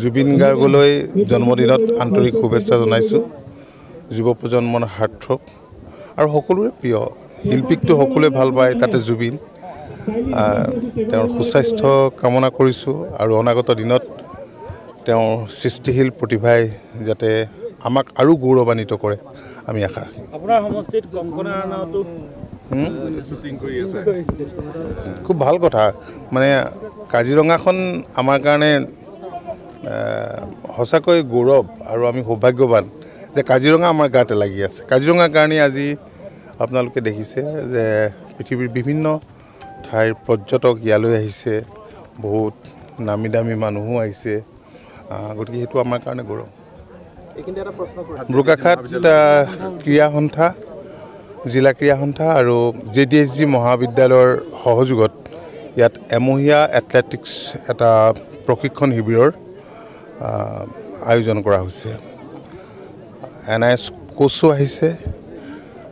জুবিন গাৰ্গলৈ জন্মদিনত আন্তৰিক শুভেচ্ছা জনাইছোঁ। যুৱ প্ৰজন্মৰ হাৰ্থক আৰু সকলোৰে প্ৰিয় শিল্পীকটো সকলোৱে ভাল পায় তাতে জুবিন। তেওঁৰ সুস্বাস্থ্য কামনা কৰিছোঁ আৰু অনাগত দিনত তেওঁৰ সৃষ্টিশীল প্ৰতিভাই যাতে আমাক আৰু গৌৰৱান্বিত কৰে আমি আশা ৰাখিম। আপোনাৰ সমষ্টিত কংকনা ৰাণাওতো খুব ভাল কথা। মানে কাজিৰঙাখন আমাৰ কাৰণে সঁচাকৈ গৌৰৱ আৰু আমি সৌভাগ্যৱান যে কাজিৰঙা আমাৰ গাতে লাগি আছে। কাজিৰঙাৰ কাৰণেই আজি আপোনালোকে দেখিছে যে পৃথিৱীৰ বিভিন্ন ঠাইৰ পৰ্যটক ইয়ালৈ আহিছে। বহুত নামী দামী মানুহো আহিছে। আহ, গতিকে সেইটো আমাৰ কাৰণে গৌৰৱ। আহ, ক্ৰীড়া সন্থা জিলা ক্ৰীড়া সন্থা আৰু জে ডি এছ জি মহাবিদ্যালয়ৰ সহযোগত ইয়াত এমহীয়া এথলেটিক্স এটা প্ৰশিক্ষণ শিবিৰৰ আয়োজন কৰা হৈছে। এন আই এছ কোচো আহিছে।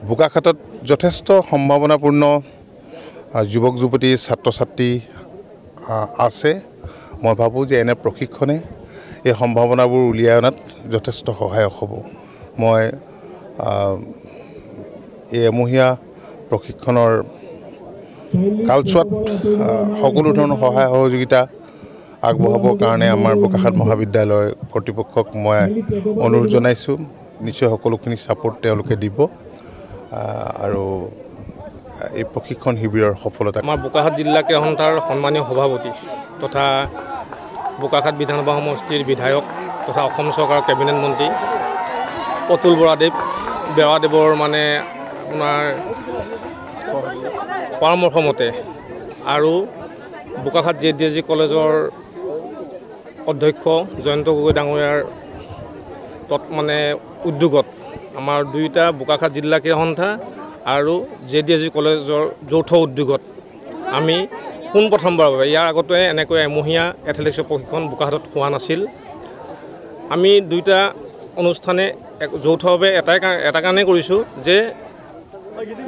বোকাখাটত যথেষ্ট সম্ভাৱনাপূৰ্ণ যুৱক যুৱতী ছাত্ৰ ছাত্ৰী আছে। মই ভাবোঁ যে এনে প্ৰশিক্ষণে এই সম্ভাৱনাবোৰ উলিয়াই অনাত যথেষ্ট সহায়ক হ'ব। মই এই এমহীয়া প্ৰশিক্ষণৰ কালচোৱাত সকলো ধৰণৰ সহায় সহযোগিতা আগবঢ়াবৰ কাৰণে আমাৰ বোকাখাট মহাবিদ্যালয়ৰ কৰ্তৃপক্ষক মই অনুৰোধ জনাইছোঁ। নিশ্চয় সকলোখিনি ছাপোৰ্ট তেওঁলোকে দিব। আৰু এই প্ৰশিক্ষণ শিবিৰৰ সফলতা আমাৰ বোকাখাট জিলা ক্ৰীড়া সন্থাৰ সন্মানীয় সভাপতি তথা বোকাখাট বিধানসভা সমষ্টিৰ বিধায়ক তথা অসম চৰকাৰৰ কেবিনেট মন্ত্ৰী অতুল বৰাদেৱ বেৱাদেৱৰ মানে আপোনাৰ পৰামৰ্শ মতে আৰু Bokakhat J D S G কলেজৰ অধ্যক্ষ জয়ন্ত গগৈ ডাঙৰীয়াৰ তৎ মানে উদ্যোগত আমাৰ দুয়োটা বোকাখাট জিলা সন্থা আৰু জে ডি এছ জি কলেজৰ যৌথ উদ্যোগত আমি পোনপ্ৰথমবাৰৰ বাবে ইয়াৰ আগতে এনেকৈ এমহীয়া এথলেটিক্সৰ প্ৰশিক্ষণ বোকাখাটত হোৱা নাছিল। আমি দুয়োটা অনুষ্ঠানে যৌথভাৱে এটাই এটা কাৰণেই কৰিছোঁ যে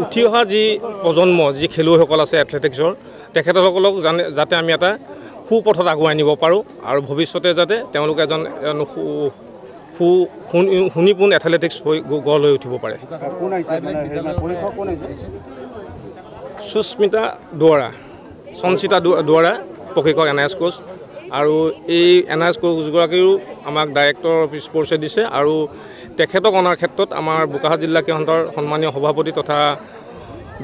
উঠি অহা যি প্ৰজন্ম যি খেলুৱৈসকল আছে এথলেটিক্সৰ তেখেতসকলক জানে যাতে আমি এটা সুপথত আগুৱাই নিব পাৰোঁ আৰু ভৱিষ্যতে যাতে তেওঁলোক এজন সু- সুনিপুণ এথলেটিক্স হৈ গঢ় লৈ উঠিব পাৰে। সুস্মিতা দুৱৰা সঞ্চিতা দুৱৰা প্ৰশিক্ষক এন এছ কোচ আৰু এই এন আই এছ কোচগৰাকীও আমাক ডাইৰেক্টৰ অফ স্পৰ্টছে দিছে আৰু তেখেতক অনাৰ ক্ষেত্ৰত আমাৰ বোকাখাট জিলা কেন্দ্ৰৰ সন্মানীয় সভাপতি তথা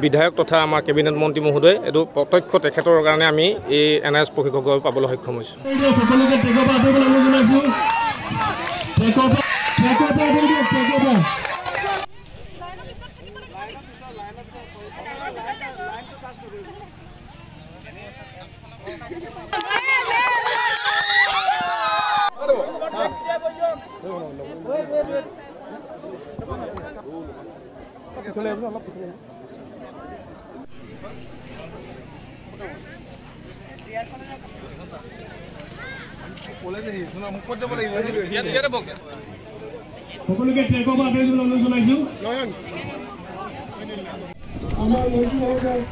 বিধায়ক তথা আমাৰ কেবিনেট মন্ত্ৰী মহোদয় এইটো প্ৰত্যক্ষ তেখেতৰ কাৰণে আমি এই এন আই এছ প্ৰশিক্ষক পাবলৈ সক্ষম হৈছোঁ। সকলোকে আঁতৰি দিয়ক টেকৰ পৰা সকলোকে ট্ৰেকৰ পৰা আঁতৰি দিবলৈ অনুৰোধ জনাইছোঁ আমাৰ মন্ত্ৰী মহোদয়